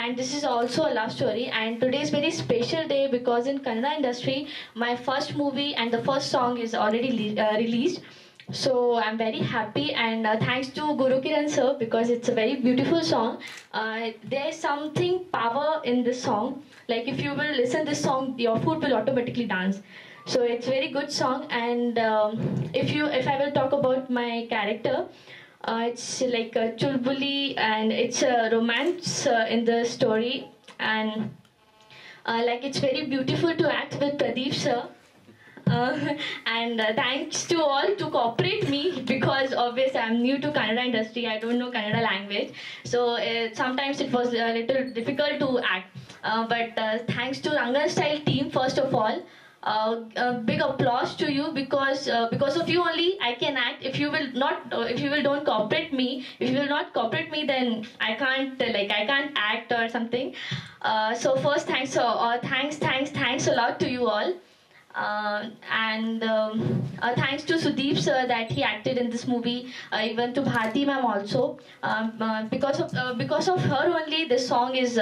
and this is also a love story. And today is very special day because in Kannada industry, my first movie and the first song is already uh, released. So I'm very happy and uh, thanks to Guru Kiran sir because it's a very beautiful song. Uh, there's something power in this song. Like if you will listen this song, your foot will automatically dance. So it's very good song and um, if you if I will talk about my character, it's like a chulbuli and it's a romance uh, in the story and uh, like it's very beautiful to act with Pradeep sir. Uh, and uh, thanks to all to cooperate me because obviously I'm new to Kannada industry. I don't know Kannada language, so uh, sometimes it was a little difficult to act. Uh, but uh, thanks to Rangan Style team first of all. Uh, a big applause to you because uh, because of you only I can act. If you will not, uh, if you will don't cooperate me, if you will not cooperate me, then I can't uh, like I can't act or something. Uh, so first, thanks, uh, thanks, thanks, thanks a lot to you all. And um, thanks to Sudeep sir that he acted in this movie, even to Bharti ma'am also. Um, because of because of her only, this song is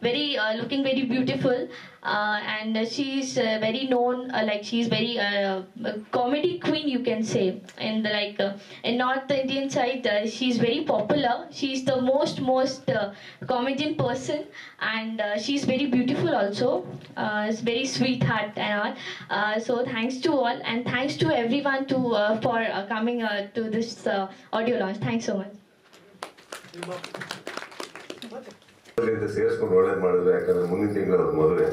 very uh, looking very beautiful, uh, and she's uh, very known. Uh, like she's very uh, comedy queen, you can say. In the like uh, in North Indian side, she's very popular. She's the most most comedian person, and she's very beautiful also. It's very sweetheart and all. So thanks to all, and thanks to everyone to for coming to this audio launch. Thanks so much. ಸೇರಿಸ್ಕೊಂಡು ಒಳ್ಳೇದು ಮಾಡಿದ್ರೆ ಯಾಕಂದ್ರೆ ಮುಂದಿನ ತಿಂಗಳು ಅವ್ರ ಮದುವೆ.